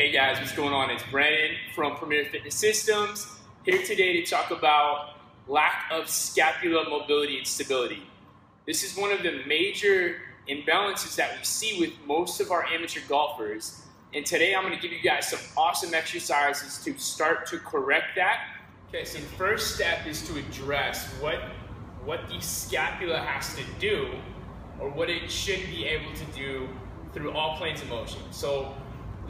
Hey guys, what's going on? It's Brandon from Premier Fitness Systems here today to talk about lack of scapular mobility and stability. This is one of the major imbalances that we see with most of our amateur golfers. And today I'm going to give you guys some awesome exercises to start to correct that. Okay, so the first step is to address what, what the scapula has to do or what it should be able to do through all planes of motion. So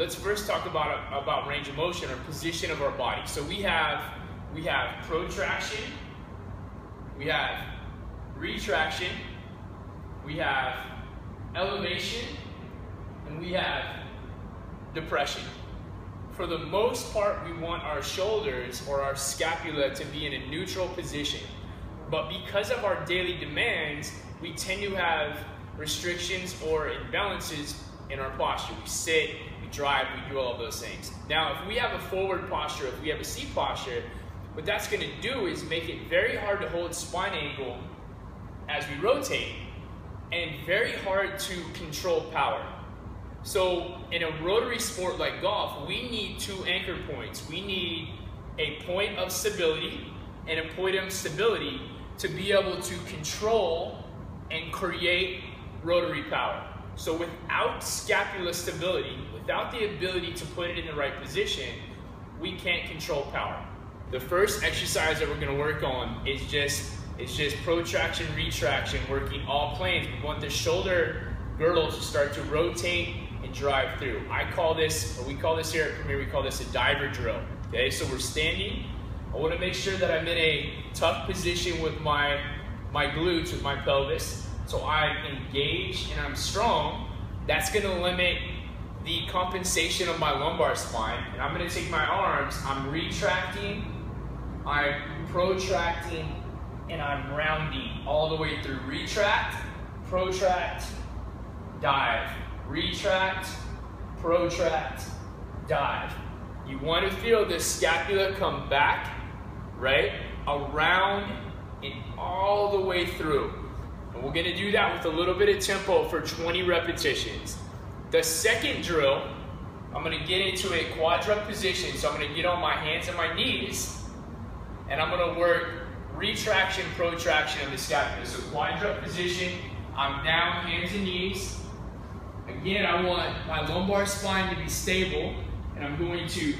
let's first talk about, about range of motion or position of our body. So we have, we have protraction, we have retraction, we have elevation, and we have depression. For the most part, we want our shoulders or our scapula to be in a neutral position. But because of our daily demands, we tend to have restrictions or imbalances in our posture. We sit, we drive, we do all those things. Now, if we have a forward posture, if we have a C posture, what that's going to do is make it very hard to hold spine angle as we rotate and very hard to control power. So in a rotary sport like golf, we need two anchor points. We need a point of stability and a point of stability to be able to control and create rotary power. So without scapular stability, without the ability to put it in the right position, we can't control power. The first exercise that we're gonna work on is just it's just protraction, retraction, working all planes. We want the shoulder girdle to start to rotate and drive through. I call this, or we call this here at Premier, we call this a diver drill. Okay, so we're standing. I wanna make sure that I'm in a tough position with my, my glutes, with my pelvis. So I engage and I'm strong. That's gonna limit the compensation of my lumbar spine. And I'm gonna take my arms, I'm retracting, I'm protracting, and I'm rounding all the way through. Retract, protract, dive. Retract, protract, dive. You want to feel the scapula come back, right? Around and all the way through. And we're gonna do that with a little bit of tempo for 20 repetitions. The second drill, I'm gonna get into a quadruped position. So I'm gonna get on my hands and my knees, and I'm gonna work retraction, protraction of the scapula. So quadruped position, I'm down, hands and knees. Again, I want my lumbar spine to be stable, and I'm going to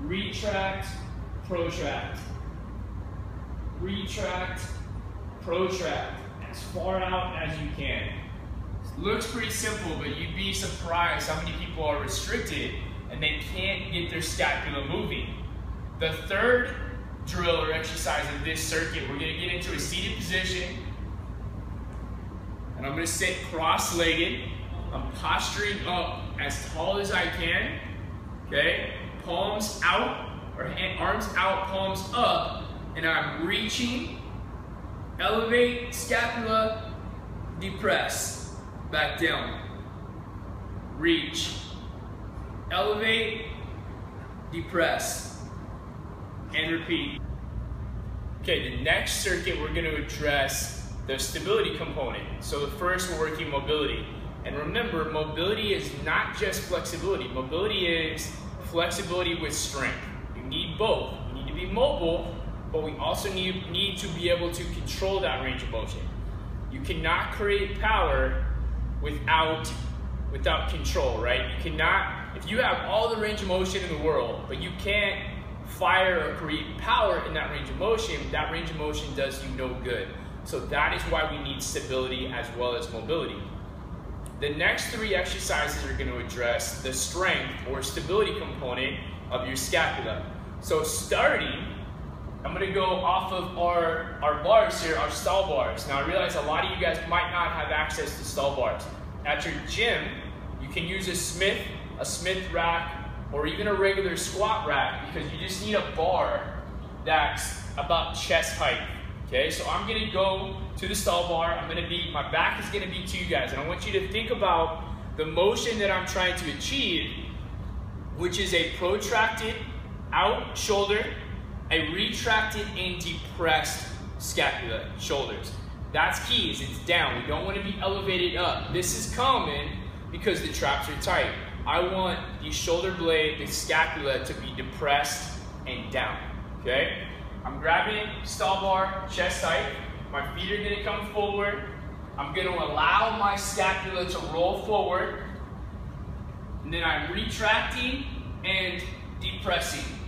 retract, protract, retract, protract as far out as you can. Looks pretty simple, but you'd be surprised how many people are restricted and they can't get their scapula moving. The third drill or exercise of this circuit, we're gonna get into a seated position. And I'm gonna sit cross-legged. I'm posturing up as tall as I can, okay? Palms out, or hand, arms out, palms up, and I'm reaching Elevate, scapula, depress, back down. Reach. Elevate, depress, and repeat. Okay, the next circuit we're going to address the stability component. So the first we're working mobility. And remember, mobility is not just flexibility. Mobility is flexibility with strength. You need both. You need to be mobile but we also need, need to be able to control that range of motion. You cannot create power without, without control, right? You cannot, if you have all the range of motion in the world, but you can't fire or create power in that range of motion, that range of motion does you no good. So that is why we need stability as well as mobility. The next three exercises are going to address the strength or stability component of your scapula. So starting I'm gonna go off of our, our bars here, our stall bars. Now I realize a lot of you guys might not have access to stall bars. At your gym, you can use a Smith, a Smith rack, or even a regular squat rack because you just need a bar that's about chest height. Okay, so I'm gonna go to the stall bar. I'm gonna be, my back is gonna be to you guys, and I want you to think about the motion that I'm trying to achieve, which is a protracted out shoulder a retracted and depressed scapula, shoulders. That's key, is it's down. We don't want to be elevated up. This is common because the traps are tight. I want the shoulder blade, the scapula to be depressed and down, okay? I'm grabbing stall bar, chest height. My feet are gonna come forward. I'm gonna allow my scapula to roll forward. And then I'm retracting and depressing.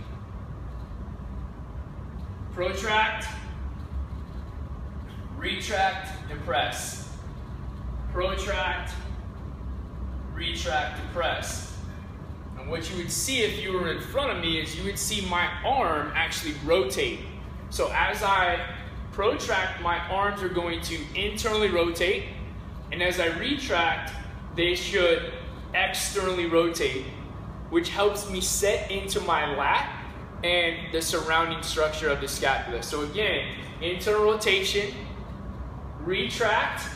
Protract, retract, depress. Protract, retract, depress. And what you would see if you were in front of me is you would see my arm actually rotate. So as I protract, my arms are going to internally rotate. And as I retract, they should externally rotate, which helps me set into my lat and the surrounding structure of the scapula. So again, internal rotation, retract,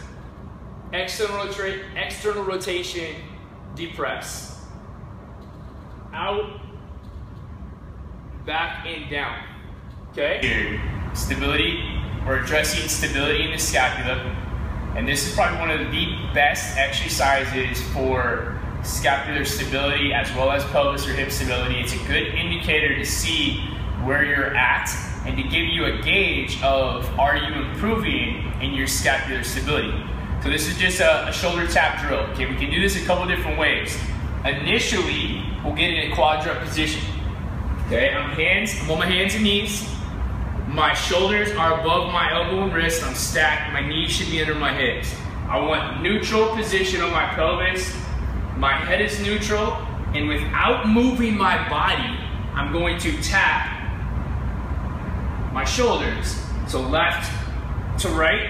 external, external rotation, depress. Out, back, and down. Okay? Here, stability, we're addressing stability in the scapula. And this is probably one of the best exercises for scapular stability as well as pelvis or hip stability. It's a good indicator to see where you're at and to give you a gauge of are you improving in your scapular stability. So this is just a, a shoulder tap drill. Okay, we can do this a couple different ways. Initially, we'll get in a quadruped position. Okay, I'm hands, I'm on my hands and knees. My shoulders are above my elbow and wrist. I'm stacked. My knees should be under my hips. I want neutral position on my pelvis. My head is neutral. And without moving my body, I'm going to tap my shoulders. So left to right,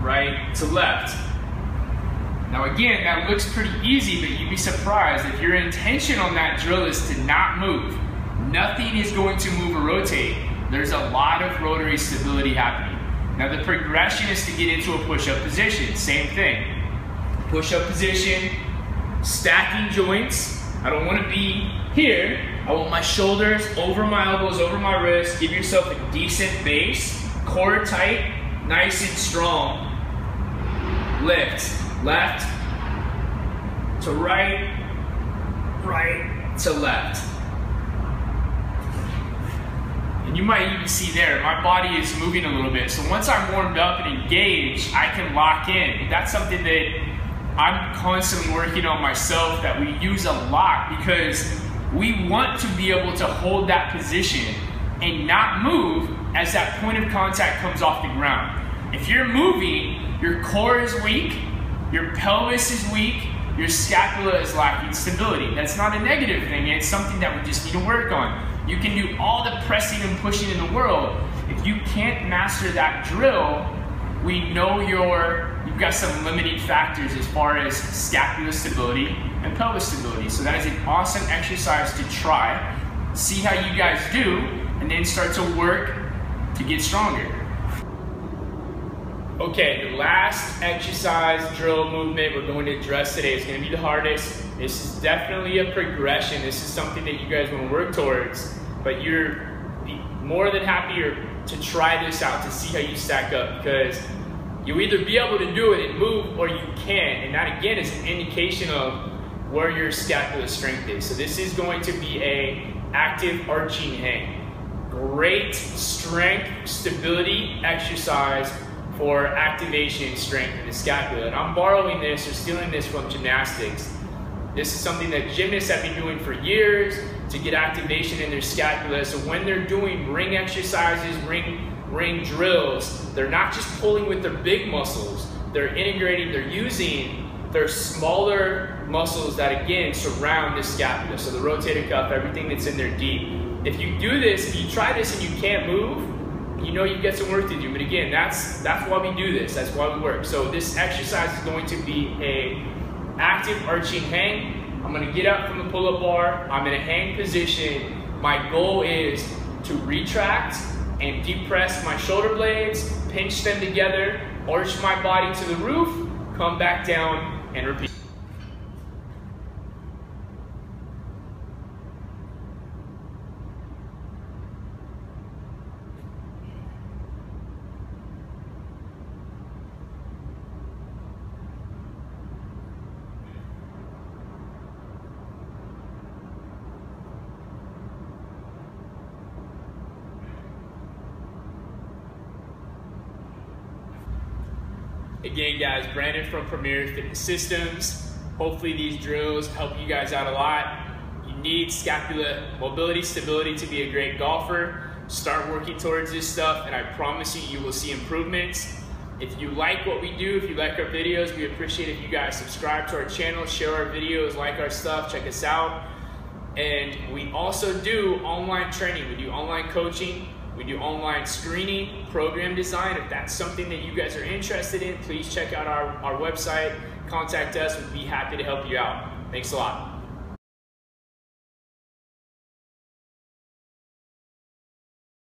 right to left. Now again, that looks pretty easy, but you'd be surprised if your intention on that drill is to not move. Nothing is going to move or rotate. There's a lot of rotary stability happening. Now the progression is to get into a push-up position. Same thing. Push-up position, stacking joints. I don't want to be here. I want my shoulders over my elbows, over my wrists. Give yourself a decent base. Core tight, nice and strong. Lift, left to right, right to left. And you might even see there, my body is moving a little bit. So once I'm warmed up and engaged, I can lock in. That's something that I'm constantly working on myself that we use a lot because we want to be able to hold that position and not move as that point of contact comes off the ground. If you're moving, your core is weak, your pelvis is weak, your scapula is lacking stability. That's not a negative thing, it's something that we just need to work on. You can do all the pressing and pushing in the world. If you can't master that drill, we know you're, you've got some limiting factors as far as scapular stability and pelvis stability. So that is an awesome exercise to try. See how you guys do, and then start to work to get stronger. Okay, the last exercise drill movement we're going to address today is going to be the hardest. This is definitely a progression. This is something that you guys want to work towards, but you're more than happier to try this out to see how you stack up because you'll either be able to do it and move or you can't. And that again is an indication of where your scapular strength is. So this is going to be a active arching hang. Great strength, stability exercise for activation strength in the scapula. And I'm borrowing this or stealing this from gymnastics. This is something that gymnasts have been doing for years to get activation in their scapula. So when they're doing ring exercises, ring, ring drills, they're not just pulling with their big muscles, they're integrating, they're using their smaller muscles that again surround the scapula. So the rotator cuff, everything that's in there deep. If you do this, if you try this and you can't move, you know you've got some work to do. But again, that's that's why we do this. That's why we work. So this exercise is going to be a active arching hang. I'm gonna get up from the pull-up bar. I'm in a hang position. My goal is to retract and depress my shoulder blades, pinch them together, arch my body to the roof, come back down and repeat. Again, guys, Brandon from Premier Fitness Systems. Hopefully these drills help you guys out a lot. You need scapula mobility, stability to be a great golfer. Start working towards this stuff and I promise you, you will see improvements. If you like what we do, if you like our videos, we appreciate if you guys subscribe to our channel, share our videos, like our stuff, check us out. And we also do online training. We do online coaching. We do online screening, program design. If that's something that you guys are interested in, please check out our, our website. Contact us. We'd be happy to help you out. Thanks a lot.